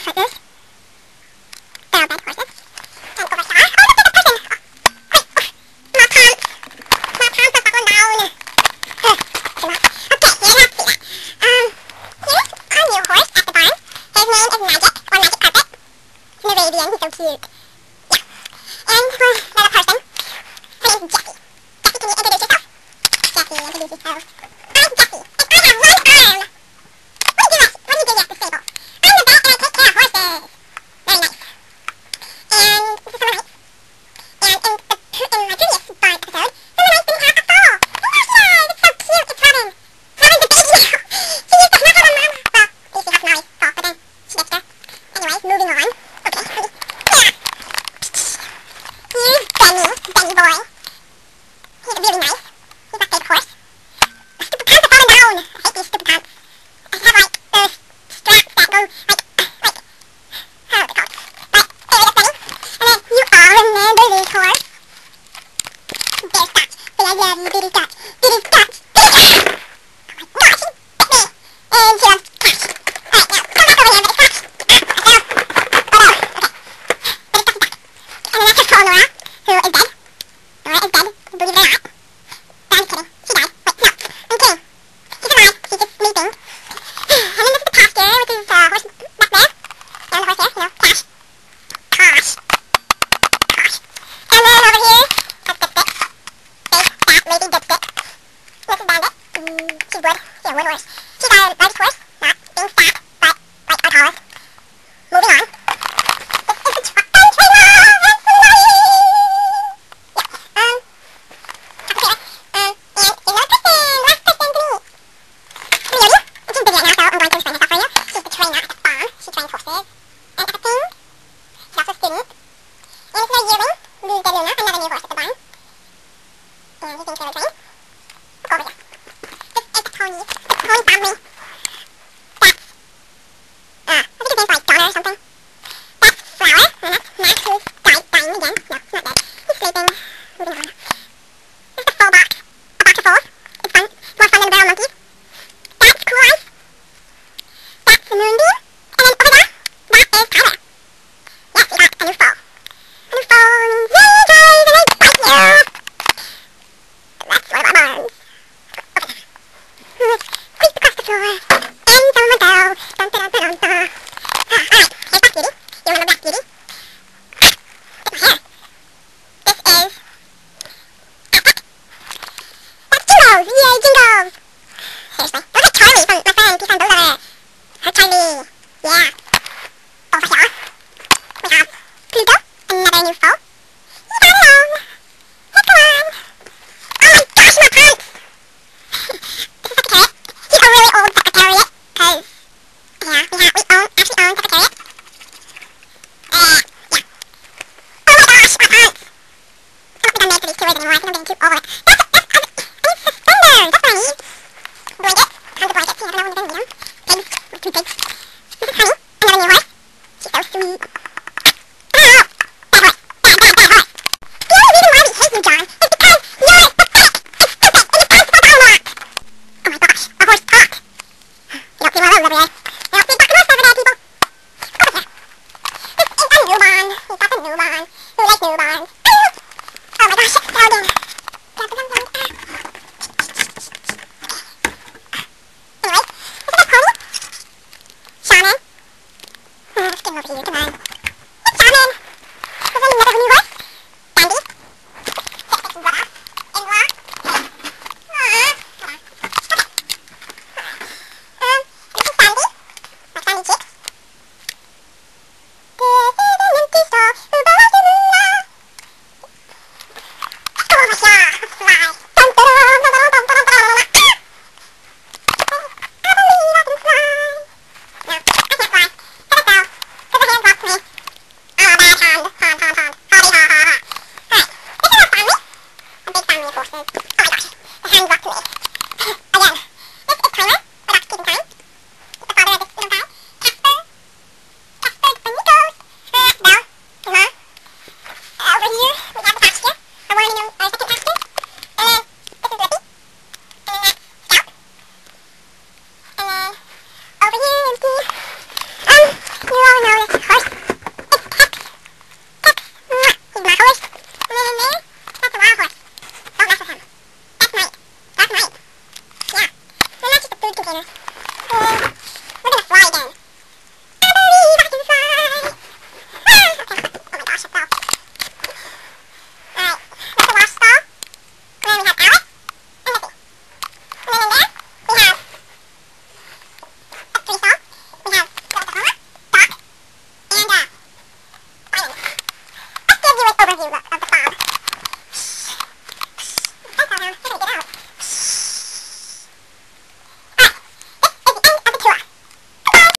off like this. Horses. The person! My. My all down. Okay, here's our new horse at the barn. His name is Magic, or Magic Carpet. Arabian, he's so cute. He's really nice. That's, uh, I think like or something. That's Flower. Uh-huh, That's dying again. No, not dead. He's sleeping. Moving on. The full box. A box of. It's fun. More fun than a monkey. That's Cool Ice. That's the Moonbeam.